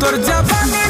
तोर जवानी